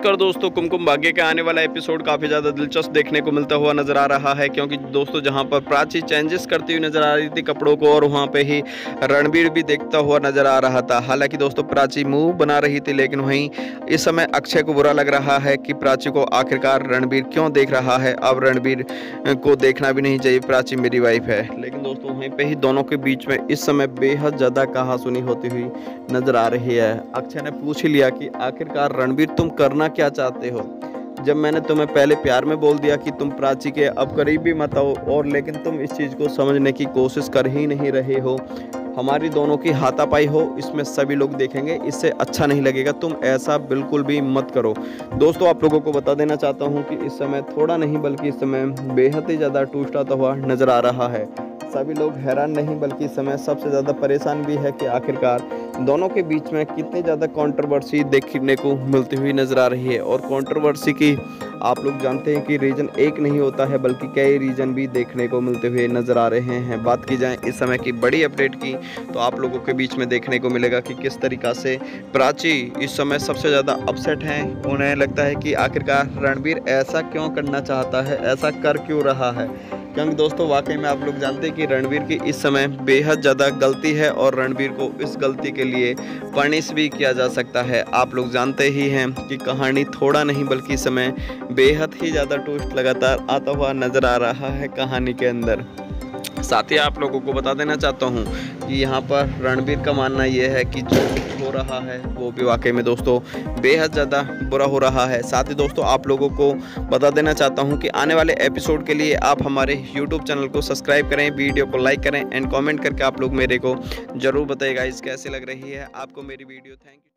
कर दोस्तों, कुमकुम भाग्य के आने वाला एपिसोड काफ़ी ज़्यादा दिलचस्प देखने को मिलता हुआ नज़र आ रहा है, क्योंकि दोस्तों, जहाँ पर प्राची चेंजेस करती हुई नज़र आ रही थी कपड़ों को, और वहाँ पे ही रणबीर भी देखता हुआ नज़र आ रहा था। हालाँकि दोस्तों, प्राची मुँह बना रही थी, लेकिन वहीं इस समय अक्षय को बुरा लग रहा है कि प्राची को आखिरकार रणबीर क्यों देख रहा है। अब रणबीर को देखना भी नहीं चाहिए, प्राची मेरी वाइफ है। लेकिन दोस्तों, वहीं पर ही दोनों के बीच में इस समय बेहद ज़्यादा कहा सुनी होती हुई नज़र आ रही है। अक्षय ने पूछ ही लिया कि आखिरकार रणबीर तुम करना क्या चाहते हो? जब मैंने तुम्हें पहले प्यार में बोल दिया कि तुम प्राची के अब करीब भी मत आओ, और लेकिन तुम इस चीज़ को समझने की कोशिश कर ही नहीं रहे हो, हमारी दोनों की हाथापाई हो, इसमें सभी लोग देखेंगे, इससे अच्छा नहीं लगेगा, तुम ऐसा बिल्कुल भी मत करो। दोस्तों, आप लोगों को बता देना चाहता हूँ कि इस समय थोड़ा नहीं, बल्कि इस समय बेहद ही ज़्यादा टूटाता हुआ नज़र आ रहा है। सभी लोग हैरान नहीं, बल्कि इस समय सबसे ज़्यादा परेशान भी है कि आखिरकार दोनों के बीच में कितनी ज़्यादा कंट्रोवर्सी देखने को मिलती हुई नज़र आ रही है। और कंट्रोवर्सी की आप लोग जानते हैं कि रीज़न एक नहीं होता है, बल्कि कई रीज़न भी देखने को मिलते हुए नज़र आ रहे हैं। बात की जाए इस समय की बड़ी अपडेट की तो आप लोगों के बीच में देखने को मिलेगा कि किस तरीक़ा से प्राची इस समय सबसे ज़्यादा अपसेट हैं। उन्हें लगता है कि आखिरकार रणबीर ऐसा क्यों करना चाहता है, ऐसा कर क्यों रहा है? क्योंकि दोस्तों, वाकई में आप लोग जानते हैं कि रणबीर की इस समय बेहद ज़्यादा गलती है और रणबीर को इस गलती के लिए पनिश भी किया जा सकता है। आप लोग जानते ही हैं कि कहानी थोड़ा नहीं बल्कि इस समय बेहद ही ज़्यादा टूस्ट लगातार आता हुआ नज़र आ रहा है कहानी के अंदर। साथ ही आप लोगों को बता देना चाहता हूँ कि यहाँ पर रणबीर का मानना ये है कि जो हो रहा है, वो भी वाकई में दोस्तों बेहद ज़्यादा बुरा हो रहा है। साथ ही दोस्तों आप लोगों को बता देना चाहता हूँ कि आने वाले एपिसोड के लिए आप हमारे यूट्यूब चैनल को सब्सक्राइब करें, वीडियो को लाइक करें एंड कॉमेंट करके आप लोग मेरे को ज़रूर बताइएगा। इस कैसे लग रही है? आपको मेरी वीडियो, थैंक यू।